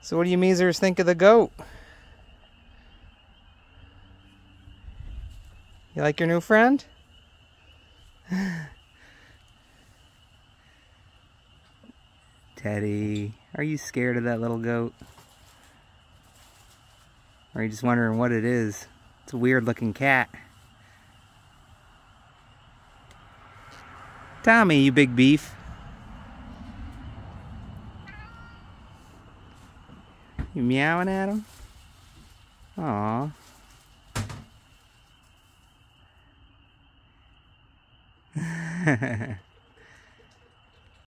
So what do you meezers think of the goat? You like your new friend? Teddy, are you scared of that little goat? Or are you just wondering what it is? It's a weird looking cat. Tommy, you big beef. You meowing at him? Aww.